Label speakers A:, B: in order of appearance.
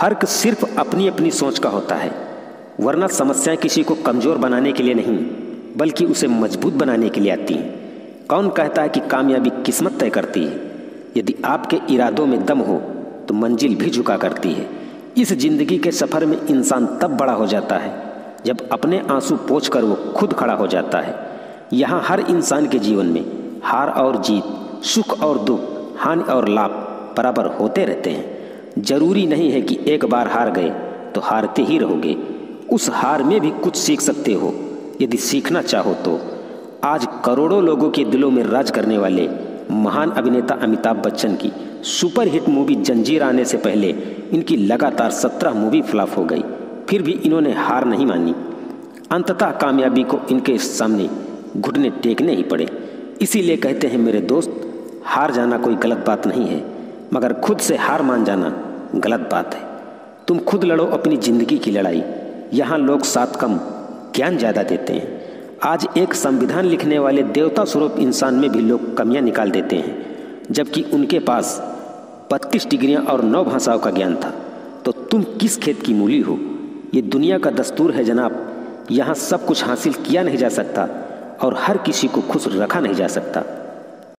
A: फ़र्क सिर्फ़ अपनी अपनी सोच का होता है, वरना समस्याएँ किसी को कमज़ोर बनाने के लिए नहीं, बल्कि उसे मज़बूत बनाने के लिए आती हैं। कौन कहता है कि कामयाबी किस्मत तय करती है? यदि आपके इरादों में दम हो तो मंजिल भी झुका करती है। इस ज़िंदगी के सफ़र में इंसान तब बड़ा हो जाता है, जब अपने आँसू पोछ कर वो खुद खड़ा हो जाता है। यहाँ हर इंसान के जीवन में हार और जीत, सुख और दुख, हानि और लाभ बराबर होते रहते हैं। ज़रूरी नहीं है कि एक बार हार गए तो हारते ही रहोगे। उस हार में भी कुछ सीख सकते हो। यदि सीखना चाहो तो। आज करोड़ों लोगों के दिलों में राज करने वाले महान अभिनेता अमिताभ बच्चन की सुपरहिट मूवी जंजीर आने से पहले इनकी लगातार सत्रह मूवी फ्लॉप हो गई। फिर भी इन्होंने हार नहीं मानी। अंततः कामयाबी को इनके सामने घुटने टेकने ही पड़े। इसीलिए कहते हैं, मेरे दोस्त, हार जाना कोई गलत बात नहीं है, मगर खुद से हार मान जाना गलत बात है। तुम खुद लड़ो अपनी ज़िंदगी की लड़ाई। यहाँ लोग सात कम ज्ञान ज़्यादा देते हैं। आज एक संविधान लिखने वाले देवता स्वरूप इंसान में भी लोग कमियाँ निकाल देते हैं। जबकि उनके पास बत्तीस डिग्रियाँ और नौ भाषाओं का ज्ञान था। तो तुम किस खेत की मूली हो? ये दुनिया का दस्तूर है जनाब। यहाँ सब कुछ हासिल किया नहीं जा सकता और हर किसी को खुश रखा नहीं जा सकता।